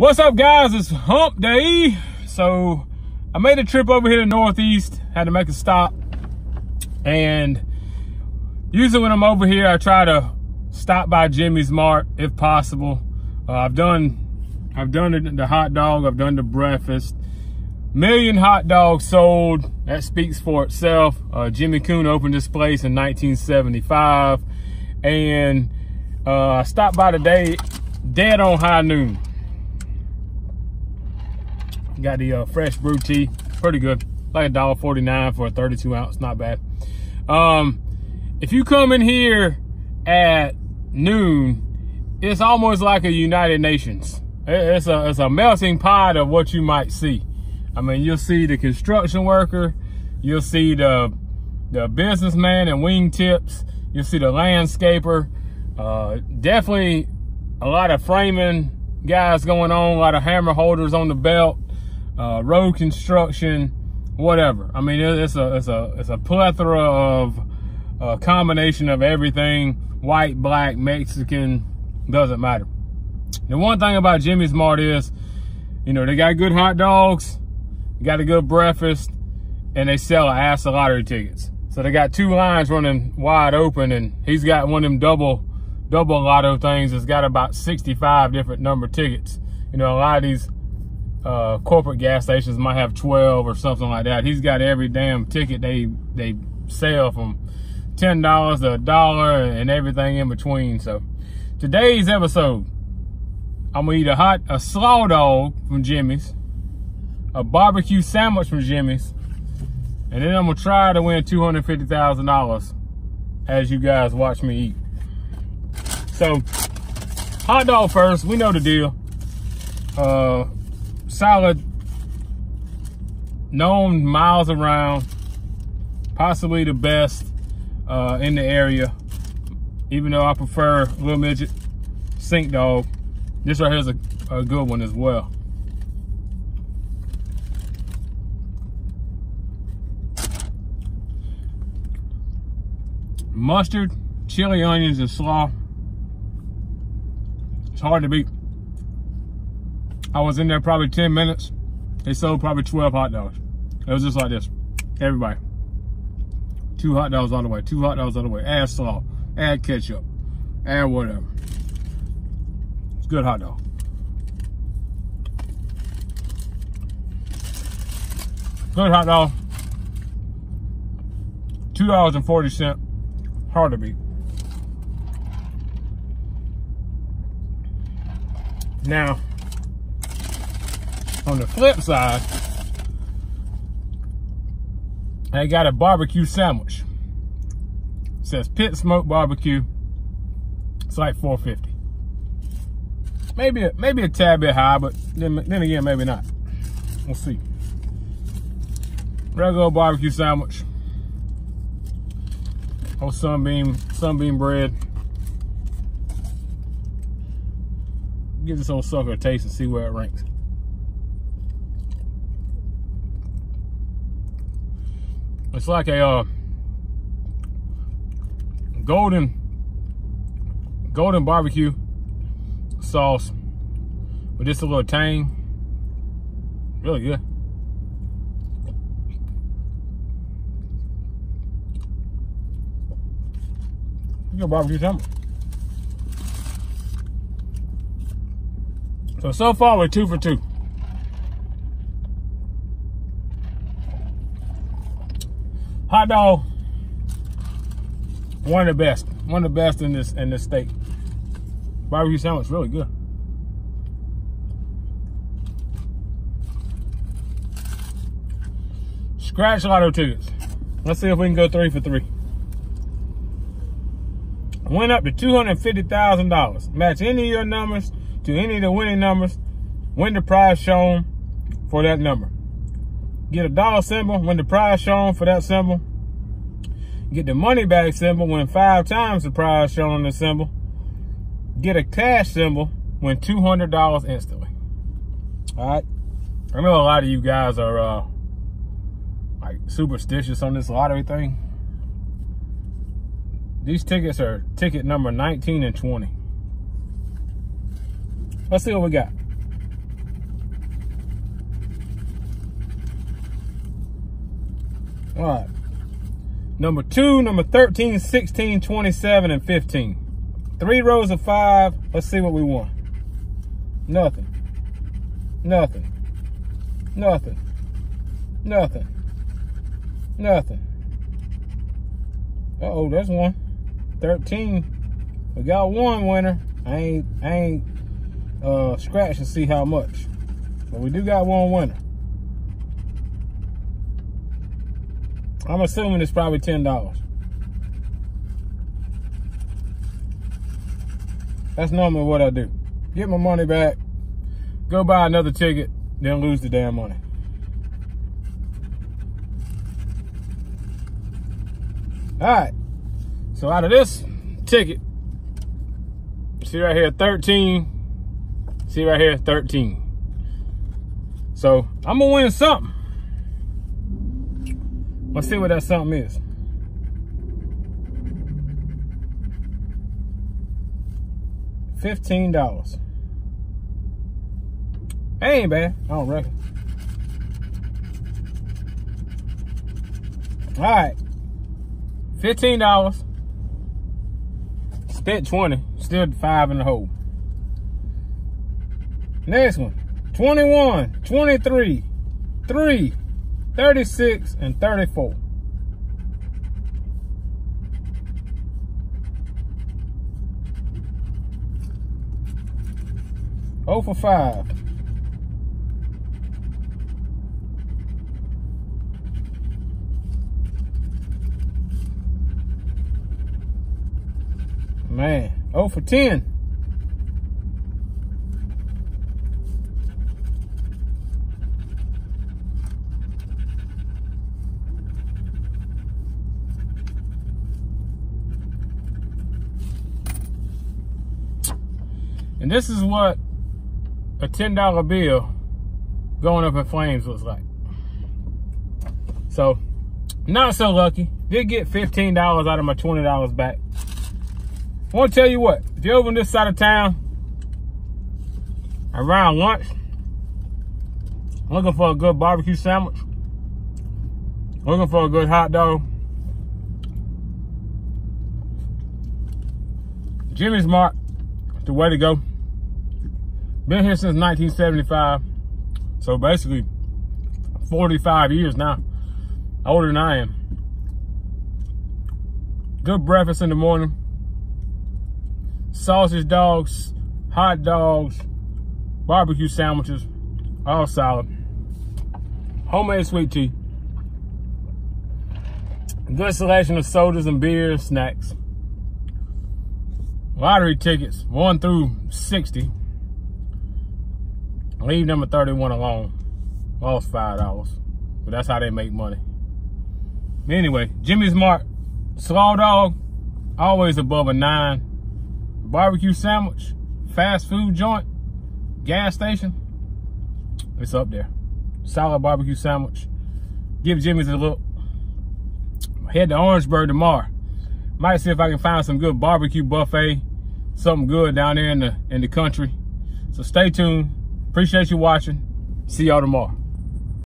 What's up guys, it's hump day. So I made a trip over here to Northeast, had to make a stop. And usually when I'm over here, I try to stop by Jimmy's Mart if possible. Uh, I've done, I've done the, hot dog, I've done the breakfast. Million hot dogs sold, that speaks for itself. Uh, Jimmy Coon opened this place in 1975. And uh, I stopped by today, dead on high noon. Got the uh, fresh brew tea, pretty good. Like a dollar forty nine for a 32 ounce, not bad. Um, if you come in here at noon, it's almost like a United Nations. It's a, it's a melting pot of what you might see. I mean, you'll see the construction worker, you'll see the, the businessman and wingtips, you'll see the landscaper, uh, definitely a lot of framing guys going on, a lot of hammer holders on the belt, uh, road construction, whatever. I mean, it's a it's a it's a plethora of a combination of everything, white, black, Mexican, doesn't matter. The one thing about Jimmy's Mart is, you know, they got good hot dogs, got a good breakfast, and they sell an ass of lottery tickets. So they got two lines running wide open, and he's got one of them double double lotto things that's got about 65 different number tickets. You know, a lot of these uh, corporate gas stations might have 12 or something like that. He's got every damn ticket they they sell from $10 to a dollar and everything in between. So today's episode, I'm gonna eat a hot, a slaw dog from Jimmy's, a barbecue sandwich from Jimmy's, and then I'm gonna try to win $250,000 as you guys watch me eat. So, hot dog first, we know the deal. Uh, solid, known miles around, possibly the best uh, in the area. Even though I prefer Little Midget Sink Dog, this right here is a, a good one as well. Mustard, chili onions, and slaw it's hard to beat. I was in there probably 10 minutes. They sold probably 12 hot dogs. It was just like this. Everybody. Two hot dogs all the way. Two hot dogs all the way. Add salt. Add ketchup. Add whatever. It's good hot dog. Good hot dog. $2.40. Hard to beat. Now, on the flip side, I got a barbecue sandwich. It says pit smoke barbecue. It's like 450. Maybe a, maybe a tad bit high, but then, then again, maybe not. We'll see. Regular barbecue sandwich. Oh, sunbeam, sunbeam bread. give this old sucker a taste and see where it ranks. It's like a uh, golden golden barbecue sauce with just a little tang. Really good. Good barbecue sandwich. So, so far we're two for two. Hot dog, one of the best. One of the best in this in this state. Barbecue sandwich, really good. Scratch lotto tickets. Let's see if we can go three for three. Went up to $250,000. Match any of your numbers to any of the winning numbers, win the prize shown for that number. Get a dollar symbol, when the prize shown for that symbol. Get the money bag symbol, when five times the prize shown on the symbol. Get a cash symbol, when $200 instantly. All right. I know a lot of you guys are uh, like superstitious on this lottery thing. These tickets are ticket number 19 and 20. Let's see what we got. All right. Number two, number 13, 16, 27, and 15. Three rows of five. Let's see what we want. Nothing. Nothing. Nothing. Nothing. Nothing. Uh-oh, there's one. 13. We got one winner. I ain't I ain't uh scratch to see how much. But we do got one winner. I'm assuming it's probably ten dollars. That's normally what I do. Get my money back, go buy another ticket, then lose the damn money. All right. So out of this ticket, see right here, 13. See right here, 13. So I'm gonna win something. Let's see what that something is. Fifteen dollars. Ain't bad, I don't reckon. All right, fifteen dollars. Spent twenty, still five in the hole. Next one, 21, 23, 3, 36, and 34. Oh for five. Man, oh for 10. And this is what a $10 bill going up in flames looks like. So, not so lucky. Did get $15 out of my $20 back. I want to tell you what, if you're over on this side of town, around lunch, looking for a good barbecue sandwich, looking for a good hot dog, Jimmy's Mart, way to go. Been here since 1975. So basically 45 years now. Older than I am. Good breakfast in the morning. Sausage dogs, hot dogs, barbecue sandwiches, all solid. Homemade sweet tea. Good selection of sodas and beers, snacks. Lottery tickets, 1 through 60. Leave number 31 alone. Lost $5. But that's how they make money. Anyway, Jimmy's Mart, Slaw Dog, always above a 9. Barbecue sandwich, fast food joint, gas station, it's up there. Solid barbecue sandwich. Give Jimmy's a look. Head to Orangeburg tomorrow. Might see if I can find some good barbecue buffet, something good down there in the in the country. So stay tuned. Appreciate you watching. See y'all tomorrow.